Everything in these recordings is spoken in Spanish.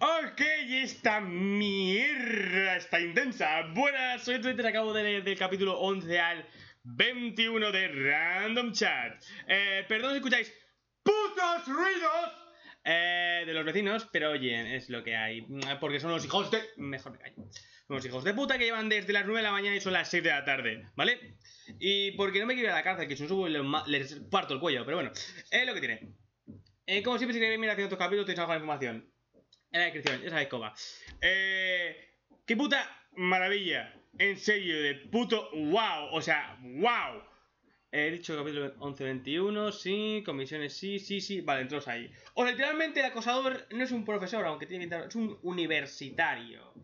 Ok, esta mierda está intensa. Buenas, soy Twitter, acabo de leer del capítulo 11 al 21 de Random Chat. Eh, perdón si escucháis putos ruidos eh, de los vecinos, pero oye, es lo que hay. Porque son los hijos de... Mejor me callo. Son los hijos de puta que llevan desde las 9 de la mañana y son las 6 de la tarde, ¿vale? Y porque no me quiero ir a la cárcel, que si no subo les parto el cuello, pero bueno, es lo que tiene. Eh, como siempre, si queréis mirar haciendo otros capítulos, tenéis algo de información en la descripción, ya sabéis cómo va. Eh, ¡Qué puta maravilla! En serio, de puto wow, o sea, wow. He dicho capítulo 11-21, sí, comisiones sí, sí, sí, vale, entonces ahí. O literalmente el acosador no es un profesor, aunque tiene que es un universitario.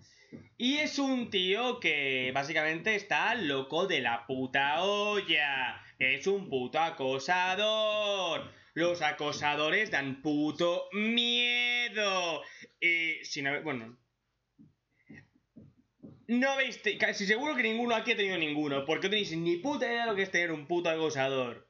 Y es un tío que básicamente está loco de la puta olla. Es un puto acosador. Los acosadores dan puto miedo. Y si no, bueno. No veis, casi seguro que ninguno aquí ha tenido ninguno, porque no tenéis ni puta idea de lo que es tener un puto acosador.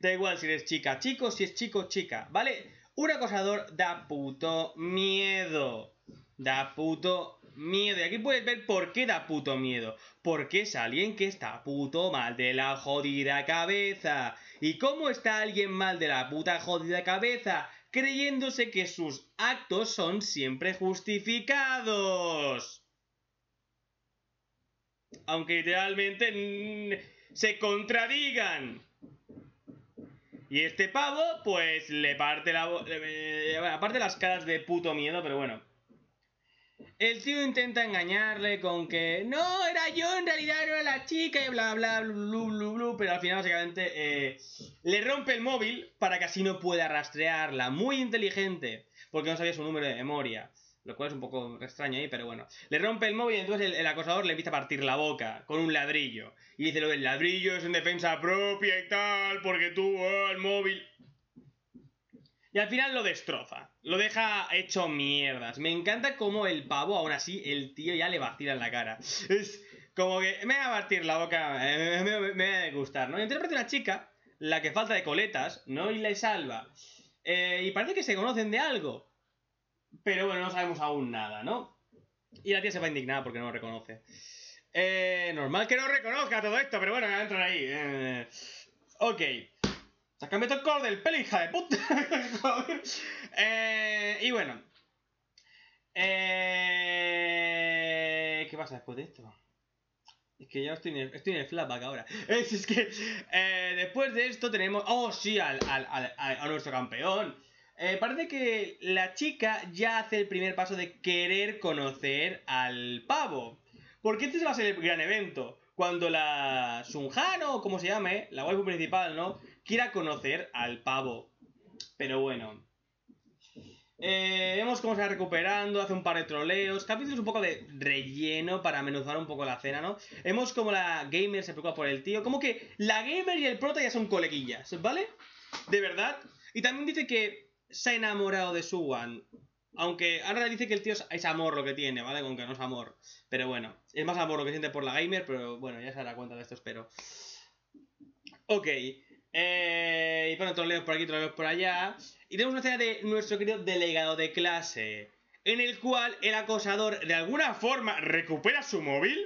Da igual si eres chica, chico, si es chico, chica, ¿vale? Un acosador da puto miedo. Da puto miedo. Y aquí puedes ver por qué da puto miedo. Porque es alguien que está puto mal de la jodida cabeza. ¿Y cómo está alguien mal de la puta jodida cabeza? Creyéndose que sus actos son siempre justificados. Aunque literalmente se contradigan. Y este pavo, pues le parte la... aparte las caras de puto miedo, pero bueno. El tío intenta engañarle con que no, era yo, en realidad era la chica y bla bla bla bla bla, pero al final básicamente eh, le rompe el móvil para que así no pueda rastrearla. Muy inteligente, porque no sabía su número de memoria. Lo cual es un poco extraño ahí, pero bueno. Le rompe el móvil y entonces el, acosador le empieza a partir la boca con un ladrillo. Y dice lo del ladrillo es en defensa propia y tal, porque tú, oh, el móvil... Y al final lo destroza. Lo deja hecho mierdas. Me encanta como el pavo, aún así, el tío ya le vacila en la cara. Es como que me va a partir la boca, me, va a gustar, ¿no? Y entonces aparece una chica, la que falta de coletas, ¿no? Y le salva. Eh, y parece que se conocen de algo. Pero bueno, no sabemos aún nada, ¿no? Y la tía se va indignada porque no lo reconoce. Eh, normal que no reconozca todo esto, pero bueno, voy a entrar ahí. Eh, ok. Sácame todo el color del pelo, hija de puta. eh, y bueno. Eh, ¿Qué pasa después de esto? Es que ya estoy en el, estoy flashback ahora. Es, es que eh, después de esto tenemos... Oh, sí, al, a nuestro campeón. Eh, parece que la chica ya hace el primer paso de querer conocer al pavo. Porque este va a ser el gran evento. Cuando la Sunjano, o como se llame, la waifu principal, ¿no? Quiera conocer al pavo. Pero bueno. Eh, vemos cómo se va recuperando, hace un par de troleos, capítulos un poco de relleno para amenuzar un poco la cena, ¿no? Vemos como la gamer se preocupa por el tío, como que la gamer y el prota ya son coleguillas, ¿vale? De verdad. Y también dice que se ha enamorado de Suwan. Aunque ahora dice que el tío es amor lo que tiene, ¿vale? Aunque no es amor. Pero bueno, es más amor lo que siente por la gamer, pero bueno, ya se dará cuenta de esto, espero. Ok. Eh, y bueno, troleos por aquí, troleos por allá. Y tenemos una escena de nuestro querido delegado de clase. En el cual el acosador de alguna forma recupera su móvil.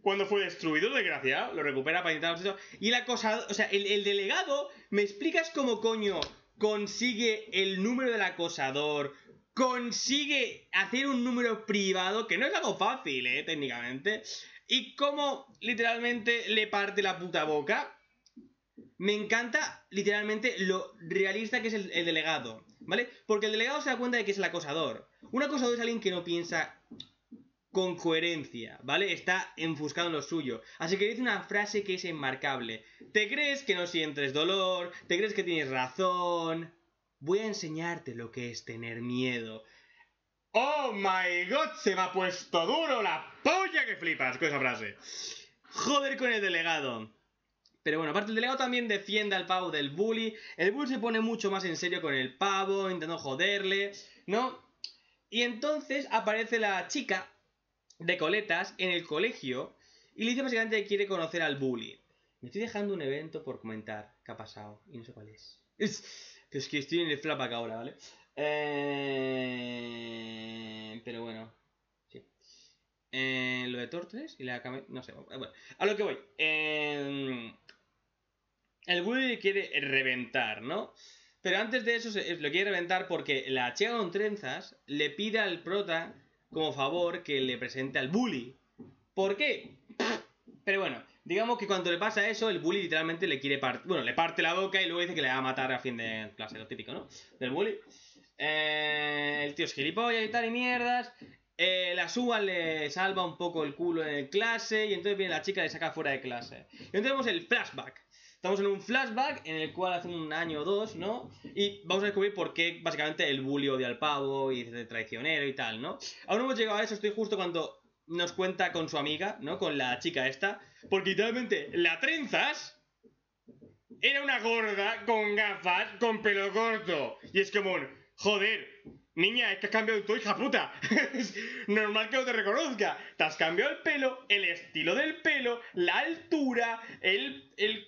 Cuando fue destruido, desgraciado. Lo recupera para intentar... Y el acosador... O sea, el, el delegado... ¿Me explicas cómo coño consigue el número del acosador, consigue hacer un número privado, que no es algo fácil, eh, técnicamente, y cómo literalmente le parte la puta boca. Me encanta literalmente lo realista que es el, el, delegado, ¿vale? Porque el delegado se da cuenta de que es el acosador. Un acosador es alguien que no piensa con coherencia, ¿vale? Está enfuscado en lo suyo. Así que dice una frase que es enmarcable. ¿Te crees que no sientes dolor? ¿Te crees que tienes razón? Voy a enseñarte lo que es tener miedo. ¡Oh my god! Se me ha puesto duro la polla que flipas con esa frase. Joder con el delegado. Pero bueno, aparte el delegado también defiende al pavo del bully. El bully se pone mucho más en serio con el pavo, intentando joderle, ¿no? Y entonces aparece la chica de coletas en el colegio y le dice básicamente que quiere conocer al bully. Me estoy dejando un evento por comentar que ha pasado y no sé cuál es. Es, que estoy en el flapback ahora, ¿vale? Eh, pero bueno, sí. Eh, lo de Tortres y la No sé, bueno, a lo que voy. Eh, el le quiere reventar, ¿no? Pero antes de eso se- lo quiere reventar porque la chica con trenzas le pide al prota como favor que le presente al bully. ¿Por qué? Pero bueno, digamos que cuando le pasa eso, el bully literalmente le quiere partir. Bueno, le parte la boca y luego dice que le va a matar a fin de clase, lo típico, ¿no? Del bully. Eh, el tío es gilipollas y tal y mierdas. Eh, la suba le salva un poco el culo en clase y entonces viene la chica y le saca fuera de clase. Y entonces tenemos el flashback. Estamos en un flashback en el cual hace un año o dos, ¿no? Y vamos a descubrir por qué básicamente el bully odia al pavo y dice traicionero y tal, ¿no? Aún no hemos llegado a eso, estoy justo cuando nos cuenta con su amiga, ¿no? Con la chica esta. Porque literalmente la trenzas era una gorda con gafas con pelo corto. Y es como, joder, niña, es que has cambiado tu hija puta. Normal que no te reconozca. Te has cambiado el pelo, el estilo del pelo, la altura, el, el,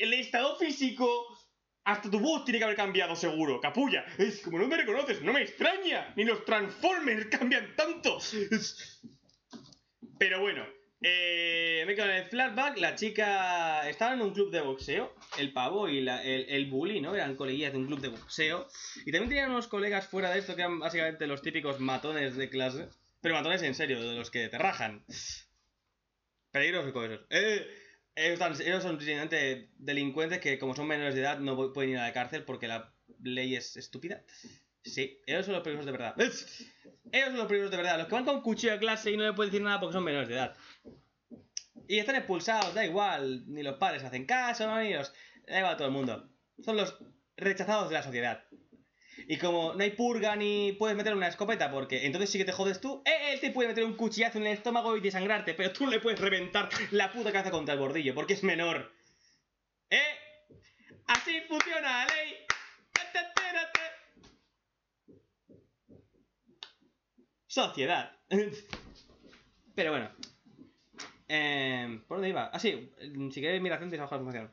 el, estado físico. Hasta tu voz tiene que haber cambiado seguro, capulla. Es como no me reconoces, no me extraña. Ni los Transformers cambian tanto. Pero bueno, eh, me quedo en el flashback. La chica estaba en un club de boxeo. El pavo y la- el, el bully, ¿no? Eran coleguillas de un club de boxeo. Y también tenían unos colegas fuera de esto que eran básicamente los típicos matones de clase. Pero matones en serio, de los que te rajan. Peligrosos esos. Eh, ellos, ellos son delincuentes que, como son menores de edad, no pu- pueden ir a la cárcel porque la ley es estúpida. Sí, ellos son los peligrosos de verdad. Ellos son los peligrosos de verdad. Los que van con cuchillo a clase y no le pueden decir nada porque son menores de edad. Y están expulsados, da igual. Ni los padres hacen caso, ni los. Da igual a todo el mundo. Son los rechazados de la sociedad. Y como no hay purga ni puedes meter una escopeta porque entonces sí que te jodes tú, eh, él te puede meter un cuchillazo en el estómago y desangrarte, pero tú le puedes reventar la puta cabeza contra el bordillo porque es menor. ¿Eh? Así funciona la ley. Sociedad. Pero bueno. Eh, ¿Por dónde iba? Ah, sí. Si queréis mirar antes, abajo la información.